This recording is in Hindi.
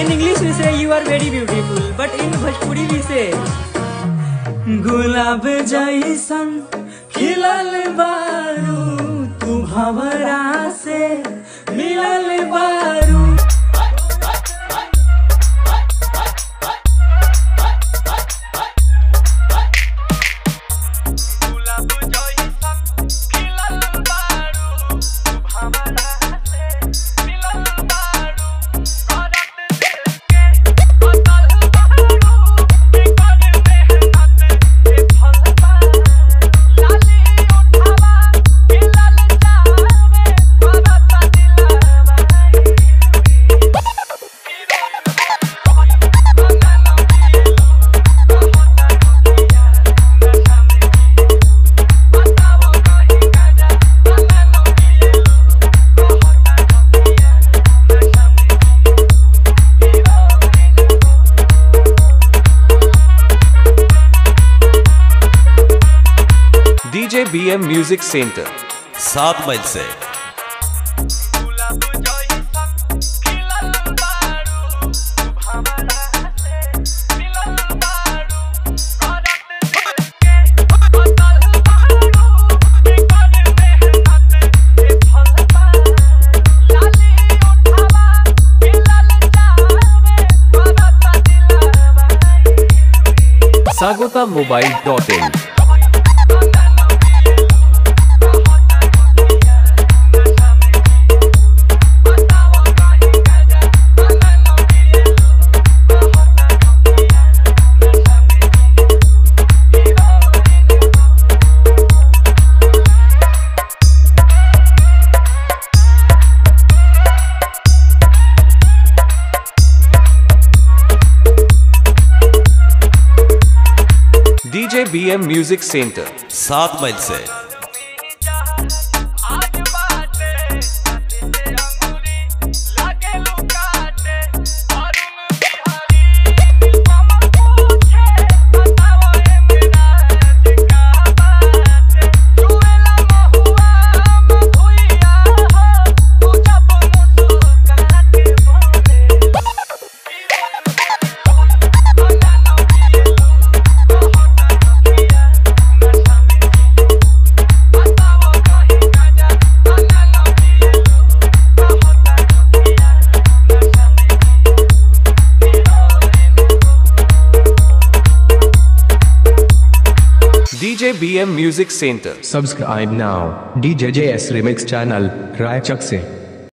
इन इंग्लिश में से you are very beautiful but in Bhojpuri भी से गुलाब जैसन खिलल बारू तू भवरा से, मिलल बार DJ B M music centre. सात मील से। Sagota mobile DJ B M music centre. सात माइल से। DJ Music Center. Subscribe now, DJJS Remix channel, Raichak se.